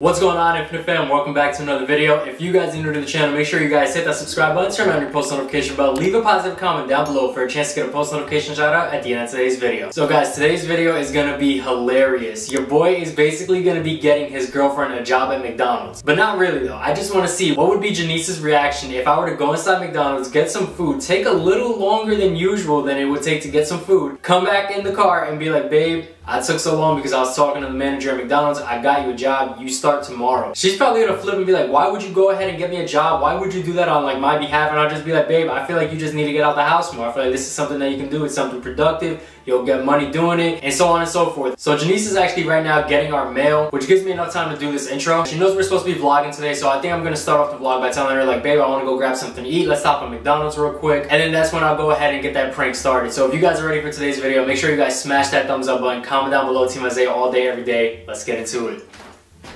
What's going on Infinite Fam? Welcome back to another video. If you guys are new to the channel, make sure you guys hit that subscribe button, turn on your post notification bell, leave a positive comment down below for a chance to get a post notification shout out at the end of today's video. So guys, today's video is gonna be hilarious. Your boy is basically gonna be getting his girlfriend a job at McDonald's. But not really though. I just wanna see what would be Janiece's reaction if I were to go inside McDonald's, get some food, take a little longer than usual than it would take to get some food, come back in the car and be like, babe, I took so long because I was talking to the manager at McDonald's. I got you a job. You start tomorrow. She's probably gonna flip and be like, why would you go ahead and get me a job? Why would you do that on like my behalf? And I'll just be like, babe, I feel like you just need to get out the house more. I feel like this is something that you can do. It's something productive. You'll get money doing it and so on and so forth. So Janiece is actually right now getting our mail, which gives me enough time to do this intro. She knows we're supposed to be vlogging today, so I think I'm gonna start off the vlog by telling her like, babe, I wanna go grab something to eat. Let's stop at McDonald's real quick. And then that's when I'll go ahead and get that prank started. So if you guys are ready for today's video, make sure you guys smash that thumbs up button, comment down below Team Isaiah all day, every day. Let's get into it.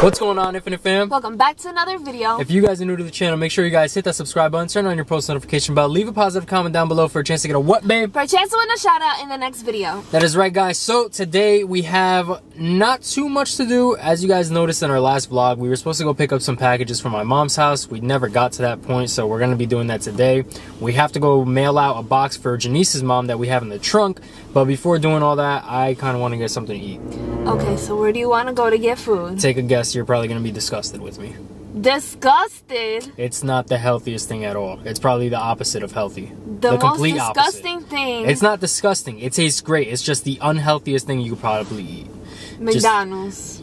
What's going on, Infinite Fam? Welcome back to another video. If you guys are new to the channel, make sure you guys hit that subscribe button, turn on your post notification bell, leave a positive comment down below for a chance to get a what, babe? For a chance to win a shout out in the next video. That is right, guys. So today we have not too much to do. As you guys noticed in our last vlog, we were supposed to go pick up some packages from my mom's house. We never got to that point, so we're gonna be doing that today. We have to go mail out a box for Janiece's mom that we have in the trunk. But before doing all that, I kind of want to get something to eat. Okay, so where do you want to go to get food? Take a guess. You're probably gonna be disgusted with me. Disgusted. It's not the healthiest thing at all. It's probably the opposite of healthy. The, the most disgusting opposite. thing. It's not disgusting. It tastes great. It's just the unhealthiest thing you could probably eat. McDonald's.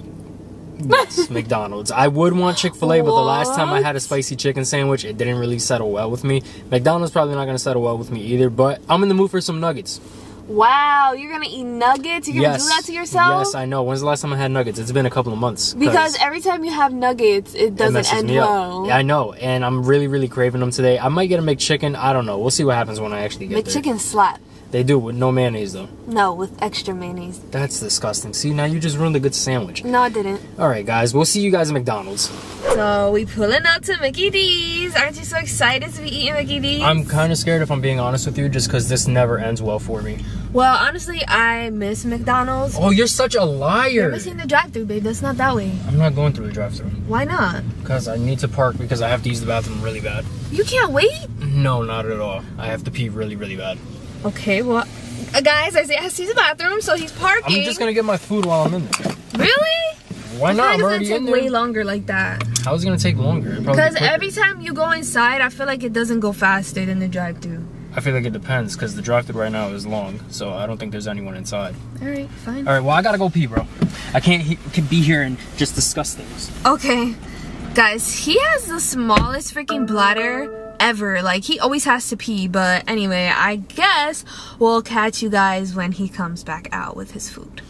Just, McDonald's. I would want Chick Fil A, but the last time I had a spicy chicken sandwich, it didn't really settle well with me. McDonald's probably not gonna settle well with me either. But I'm in the mood for some nuggets. Wow, you're gonna eat nuggets? You're gonna yes. do that to yourself? Yes, I know. When's the last time I had nuggets? It's been a couple of months. Because every time you have nuggets, it doesn't it end well. Yeah, I know, and I'm really, really craving them today. I might get a McChicken. I don't know. We'll see what happens when I actually get McChicken there. slap. They do with no mayonnaise though. No, with extra mayonnaise. That's disgusting. See, now you just ruined a good sandwich. No, I didn't. All right, guys. We'll see you guys at McDonald's. So we pulling out to Mickey D's. Aren't you so excited to be eating Mickey D's? I'm kind of scared if I'm being honest with you, just because this never ends well for me. Well, honestly, I miss McDonald's. Oh, you're such a liar. You're missing the drive-through, babe. That's not that way. I'm not going through the drive-through. Why not? Because I need to park because I have to use the bathroom really bad. You can't wait? No, not at all. I have to pee really, really bad. Okay, well, uh, guys, Isaiah has to use the bathroom, so he's parking. I'm just gonna get my food while I'm in there. Really? Why not? I'm already in there. way longer like that. How is it gonna take longer? Because be every time you go inside, I feel like it doesn't go faster than the drive-through. I feel like it depends because the drive-through right now is long, so I don't think there's anyone inside. All right, fine. All right, well I gotta go pee, bro. I can't he can be here and just discuss things. Okay, guys, he has the smallest freaking bladder ever. Like, he always has to pee. But anyway, I guess we'll catch you guys when he comes back out with his food.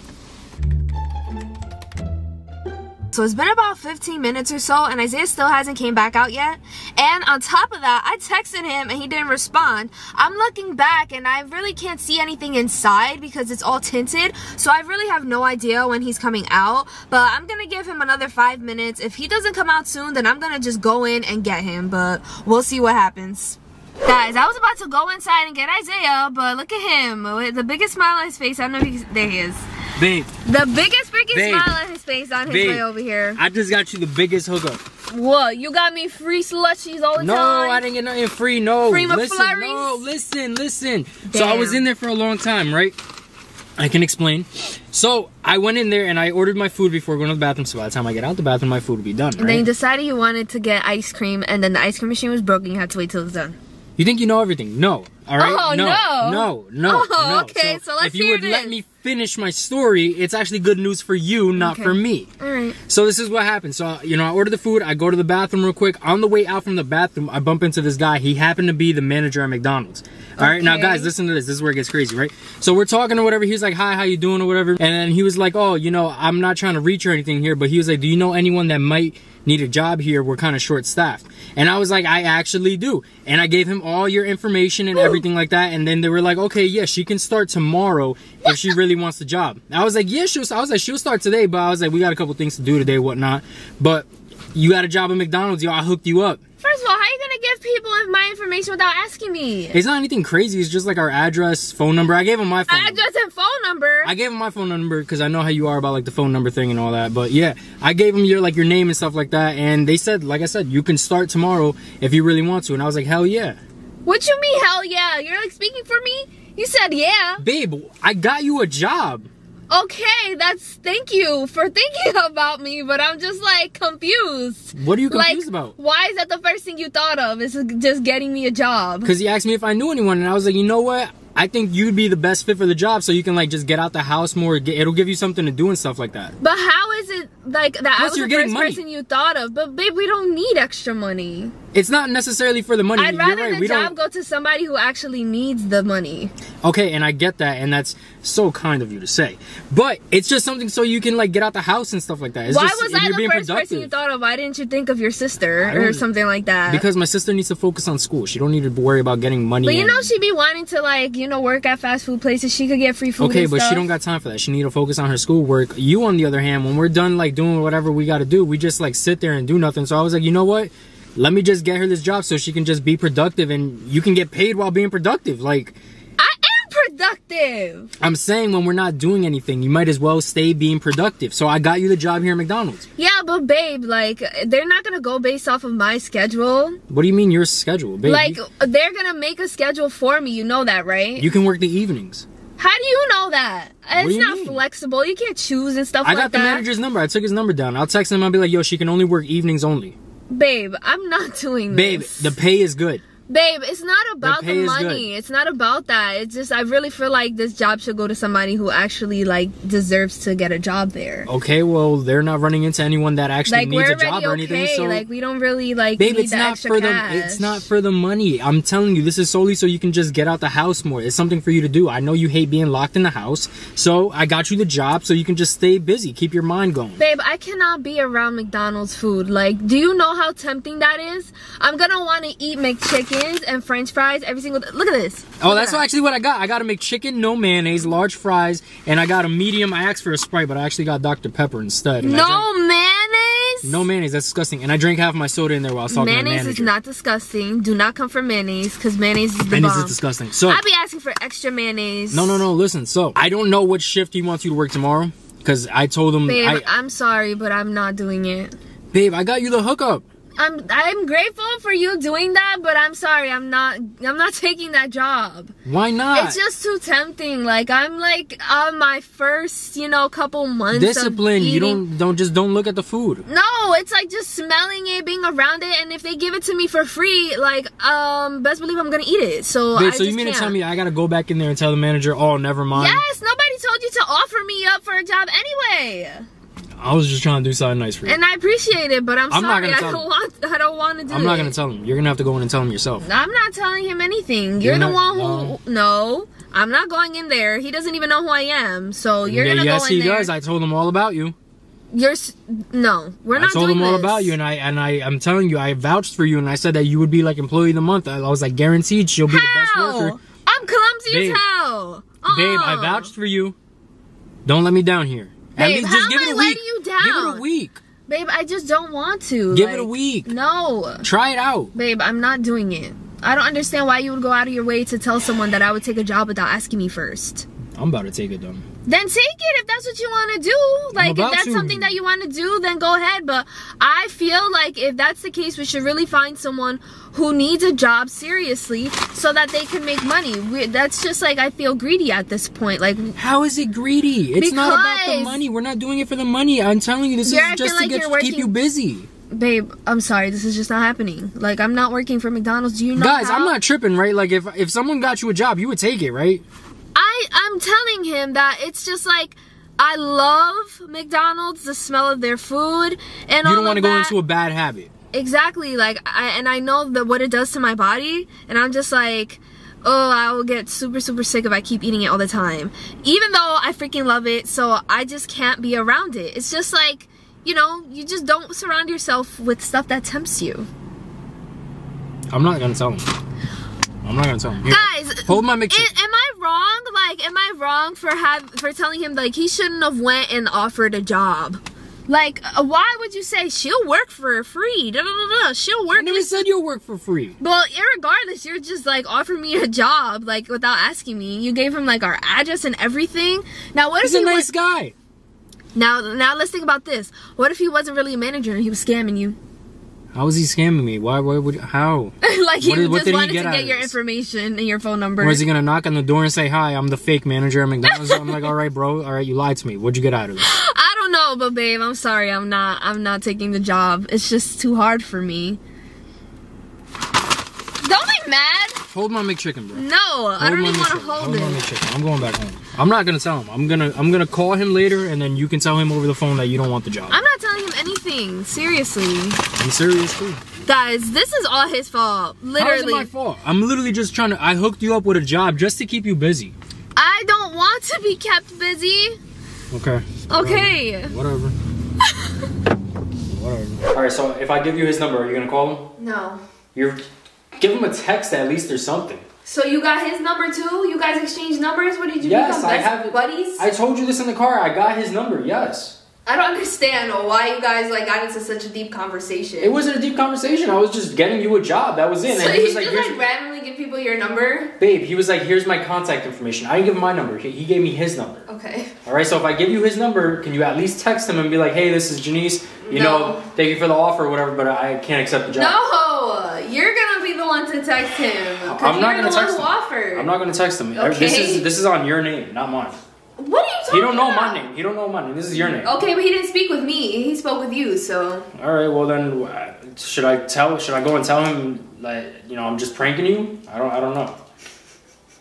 So it's been about 15 minutes or so and Isaiah still hasn't came back out yet. And on top of that, I texted him and he didn't respond. I'm looking back and I really can't see anything inside because it's all tinted. So I really have no idea when he's coming out. But I'm gonna give him another five minutes. If he doesn't come out soon, then I'm gonna just go in and get him. But we'll see what happens. Guys, I was about to go inside and get Isaiah, but look at him. With the biggest smile on his face. I don't know if he's, there he is. Babe. The biggest freaking Babe. smile on his face on his Babe. way over here. I just got you the biggest hookup. What? You got me free slushies all the no, time? No, I didn't get nothing free. No. Free listen, no, listen, listen. Damn. So I was in there for a long time, right? I can explain. So I went in there and I ordered my food before going to the bathroom. So by the time I get out the bathroom, my food will be done. Right? And then you decided you wanted to get ice cream, and then the ice cream machine was broken. You had to wait till it's done. You think you know everything? No. All right. Oh no. No. No. No. Oh, no. okay. So, so let's If you would let me finish my story, it's actually good news for you, not okay. for me. All right. So this is what happened. So you know, I order the food. I go to the bathroom real quick. On the way out from the bathroom, I bump into this guy. He happened to be the manager at McDonald's. All right. Okay. Now, guys, listen to this. This is where it gets crazy, right? So we're talking or whatever. He's like, "Hi, how you doing?" or whatever. And then he was like, "Oh, you know, I'm not trying to reach or anything here, but he was like, "Do you know anyone that might?" need a job here. We're kind of short staffed. And I was like, I actually do. And I gave him all your information and everything like that. And then they were like, okay, yeah, she can start tomorrow if she really wants the job. I was like, yeah, she was, I was like, she'll start today. But I was like, we got a couple things to do today, whatnot. But you got a job at McDonald's, yo. I hooked you up. First of all, how are you gonna give people my information without asking me? It's not anything crazy. It's just like our address, phone number. I gave him my phone. number. Address and phone number. I gave him my phone number because I know how you are about like the phone number thing and all that. But yeah, I gave him your like your name and stuff like that, and they said, like I said, you can start tomorrow if you really want to. And I was like, hell yeah, what you mean, hell yeah? You're like speaking for me? You said yeah. babe. I got you a job. Okay, that's thank you for thinking about me, but I'm just like confused. What are you confused like, about? why is that the first thing you thought of? Is just getting me a job? Because he asked me if I knew anyone, and I was like, you know what? I think you'd be the best fit for the job, so you can like just get out the house more. Get, it'll give you something to do and stuff like that. But how is it like that? I Plus, was you're the getting first money. person you thought of, but babe, we don't need extra money. It's not necessarily for the money. I'd rather right. the job don't. go to somebody who actually needs the money. Okay, and I get that, and that's so kind of you to say. But it's just something so you can like get out the house and stuff like that. It's Why just, was I the first person you thought of? Why didn't you think of your sister or something like that? Because my sister needs to focus on school. She don't need to worry about getting money. but you and- know she'd be wanting to like you know work at fast food places. She could get free food. Okay, but she don't got time for that. She need to focus on her schoolwork. You, on the other hand, when we're done like doing whatever we got to do, we just like sit there and do nothing. So I was like, you know what? Let me just get her this job so she can just be productive, and you can get paid while being productive. Like I am productive. I'm saying, when we're not doing anything, you might as well stay being productive. So I got you the job here at McDonald's. Yeah, but babe, like they're not gonna go based off of my schedule. What do you mean your schedule, babe? like you, they're gonna make a schedule for me. You know that, right? you can work the evenings. How do you know that? It's not mean? flexible. You can't choose and stuff I like that. I got the manager's number. I took his number down. I'll text him. I'll be like, yo, she can only work evenings only. Babe, I'm not doing Babe, this. Babe, the pay is good. Babe, it's not about the is money. It's not about that. It's just I really feel like this job should go to somebody who actually like deserves to get a job there. Okay, well, they're not running into anyone that actually Like needs a job already or anything. So, like we don't really like babe, need it's the not for cash. the it's not for the money. I'm telling you, this is solely so you can just get out the house more. It's something for you to do. I know you hate being locked in the house, so I got you the job so you can just stay busy, keep your mind going. Babe, I cannot be around McDonald's food. Like, do you know how tempting that is? I'm gonna want to eat McChickens and French fries every single. Look at this. Oh, that's at that. actually what I got. I got a McChicken, no mayonnaise, large fries, and I got a medium. I asked for a Sprite, but I actually got Dr. Pepper instead. no mayonnaise. no mayonnaise. That's disgusting. And I drank half my soda in there while I was talking to mayonnaise is not disgusting. Do not come for mayonnaise because mayonnaise is the mayonnaise bomb. is disgusting. So I'll be asking for extra mayonnaise. no, no, no. Listen. So I don't know what shift he wants you to work tomorrow because I told him, Babe, I, I, am sorry, but I'm not doing it. babe, I got you the hookup. I'm I'm grateful for you doing that, but I'm sorry, I'm not I'm not taking that job. Why not? It's just too tempting. Like I'm like on my first, you know, couple months. of discipline. You don't don't just don't look at the food. No, it's like just smelling it, being around it, and if they give it to me for free, like um, best believe I'm gonna eat it. So Babe, I so you mean can't. to tell me I gotta go back in there and tell the manager, oh, never mind. Yes, nobody told you to offer me up for a job anyway, I was just trying to do something nice for you. and I appreciate it, but I'm, I'm not sorry, I tell don't him. want, I don't want to do I'm not it. gonna tell him. You're gonna have to go in and tell him yourself. I'm not telling him anything. You're, You're the not- one who no. I'm not going in there. He doesn't even know who I am. So you're Yeah, gonna yes, go in there. Yes, he does. I told him all about you. You're s- no. We're not. I told him all this. about you, and I and I I'm telling you, I vouched for you, and I said that you would be like employee of the month. I, I was like guaranteed she'll be the best How? worker. I'm clumsy Babe. as hell. Babe, I Uh-uh. vouched for you. Don't let me down here. Babe, least how just give am it I a week. letting you Give it a week. Babe, I just don't want to. Give it a week. No. Try it out. Babe, I'm not doing it. I don't understand why you would go out of your way to tell someone that I would take a job without asking me first. I'm about to take it done. Then take it if that's what you want to do. Like if that's to. something that you want to do, then go ahead. But I feel like if that's the case, we should really find someone who needs a job seriously so that they can make money. We, that's just like I feel greedy at this point. Like How is it greedy? It's not about the money. We're not doing it for the money. I'm telling you, this is just to like get, you're keep you busy. babe, I'm sorry, this is just not happening. Like I'm not working for McDonald's. Do you know Guys, how? I'm not tripping, right? Like if if someone got you a job, you would take it, right? I I'm telling him that it's just like I love McDonald's, the smell of their food, and You don't want to go into a bad habit. exactly like I and I know that what it does to my body, and I'm just like. Oh, I will get super, super sick if I keep eating it all the time. Even though I freaking love it, so I just can't be around it. It's just like, you know, you just don't surround yourself with stuff that tempts you. I'm not gonna tell him. I'm not gonna tell him. Here, Guys, hold my. I- am I wrong? Like, am I wrong for have for telling him like he shouldn't have went and offered a job? Like, uh, why would you say she'll work for free? Da, da, da, da. She'll work. I never said you'll work for free. Well, irregardless, you're just like offering me a job, like without asking me. You gave him like our address and everything. Now, what He's if a nice guy. now? Now let's think about this. What if he wasn't really a manager and he was scamming you? How is he scamming me? Why? Why would? You how? like he What did- what just did he wanted get to get your information and your phone number. Or is he gonna knock on the door and say, "Hi, I'm the fake manager at McDonald's"? I'm like, "All right, bro. All right, you lied to me. What'd you get out of this?" I don't know, but babe, I'm sorry. I'm not. I'm not taking the job. It's just too hard for me. Don't be mad. Hold my McChicken, bro. No, I don't even want to McChicken. hold my it. McChicken. I'm going back home. I'm not gonna tell him. I'm gonna I'm gonna call him later, and then you can tell him over the phone that you don't want the job. I'm not telling him anything. Seriously, I'm serious too. guys, this is all his fault. Literally. How is it Literally, my fault? I'm literally just trying to. I hooked you up with a job just to keep you busy. I don't want to be kept busy. Okay. Okay. Whatever. Whatever. All right. So if I give you his number, are you gonna call him? No. You're give him a text at least or something. So you got his number too? You guys exchanged numbers? What did you Yes, become I have buddies? I told you this in the car. I got his number. Yes. I don't understand why you guys like got into such a deep conversation. It wasn't a deep conversation. I was just getting you a job. That was it. so and he you was like, just "Here's like randomly give people your number? babe." He was like, "Here's my contact information." I didn't give him my number. He, he gave me his number. Okay. All right. So if I give you his number, can you at least text him and be like, "Hey, this is Janiece. You No. know, thank you for the offer, or whatever, but I can't accept the job." No, you're gonna be the one to text him. I'm not gonna text him. offered. I'm not gonna text him. Okay. This is this is on your name, not mine. What are you talking He don't know about? my name. He don't know my name. This is your name. Okay, but he didn't speak with me. He spoke with you, so All right. Well then, uh, should I tell? Should I go and tell him like you know I'm just pranking you? I don't. I don't know.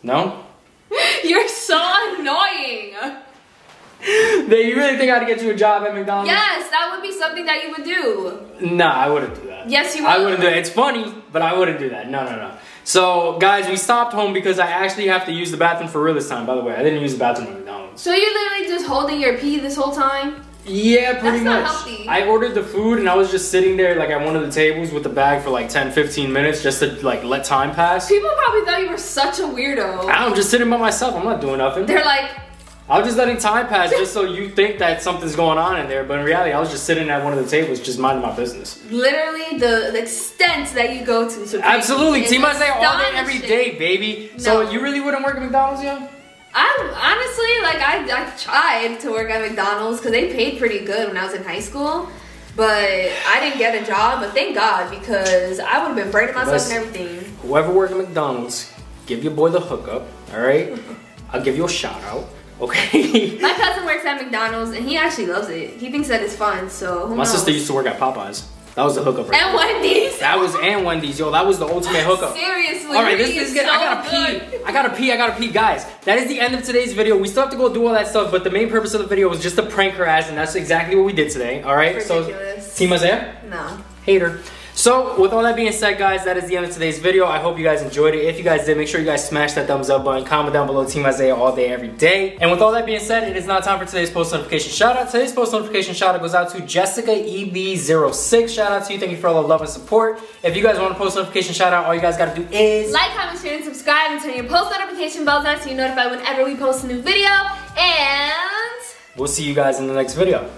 No. you're so annoying. Babe, you really think I'd get you a job at McDonald's? Yes, that would be something that you would do. Nah, I wouldn't do that. Yes, you would. I would. wouldn't do it. It's funny, but I wouldn't do that. No, no, no. So, guys, we stopped home because I actually have to use the bathroom for real this time. By the way, I didn't use the bathroom. So you're literally just holding your pee this whole time? Yeah, pretty That's not much. healthy. I ordered the food and I was just sitting there like at one of the tables with the bag for like 10, 15 minutes just to like let time pass. People probably thought you were such a weirdo. I'm just sitting by myself. I'm not doing nothing. They're like, I was just letting time pass just so you think that something's going on in there, but in reality, I was just sitting at one of the tables just minding my business. literally the, the extent that you go to. So Absolutely. is Team Isaiah all day, every astonishing. day, baby. So you really wouldn't work at McDonald's, yeah? I honestly like I, I tried to work at McDonald's because they paid pretty good when I was in high school, but I didn't get a job. But thank God because I would have been burning myself and everything. Whoever worked at McDonald's, give your boy the hookup, all right? I'll give you a shout out, okay? My cousin works at McDonald's and he actually loves it. He thinks that it's fun. So who My knows? sister used to work at Popeyes. That was the hookup right and. Wendy's. That was and Wendy's, yo. That was the ultimate hookup. Seriously, All right, this is good. I gotta good. pee. I gotta pee. I gotta pee, guys. That is the end of today's video. We still have to go do all that stuff, but the main purpose of the video was just to prank her ass, and that's exactly what we did today. All right. Ridiculous. So, Team Isaiah, No. hater. So, with all that being said, guys, that is the end of today's video. I hope you guys enjoyed it. If you guys did, make sure you guys smash that thumbs up button. Comment down below Team Isaiah all day, every day. And with all that being said, it is now time for today's post notification shout out. Today's post notification shout out goes out to Jessica EB06. Shout out to you. Thank you for all the love and support. If you guys want a post notification shout out, all you guys gotta do is Like, comment, share, and subscribe, and turn your post notification bells on so you're notified whenever we post a new video. And we'll see you guys in the next video.